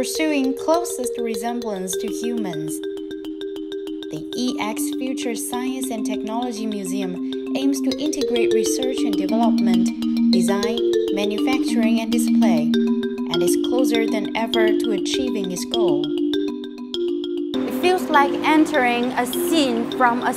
pursuing closest resemblance to humans. The EX Future Science and Technology Museum aims to integrate research and development, design, manufacturing, and display, and is closer than ever to achieving its goal. It feels like entering a scene from a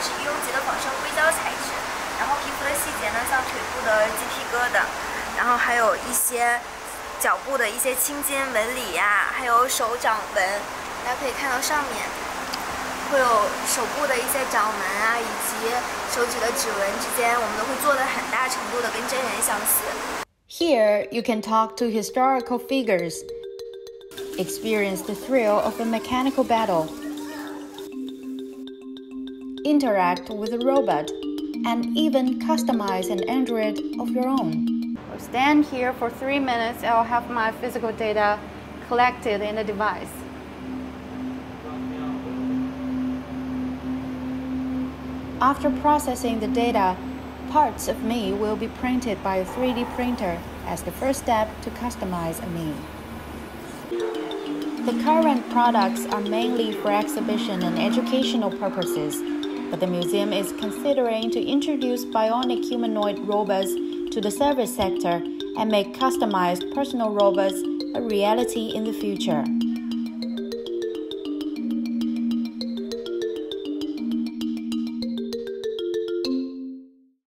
sci fi movie. 像腿部的鸡皮疙瘩，然后还有一些脚部的一些青筋纹理呀，还有手掌纹，大家可以看到上面会有手部的一些掌纹啊，以及手指的指纹之间，我们都会做的很大程度的跟真人相似。Here you can talk to historical figures, experience the thrill of a mechanical battle, interact with a robot and even customize an android of your own. I'll stand here for three minutes. I'll have my physical data collected in the device. After processing the data, parts of me will be printed by a 3D printer as the first step to customize a me. The current products are mainly for exhibition and educational purposes but the museum is considering to introduce bionic humanoid robots to the service sector and make customized personal robots a reality in the future.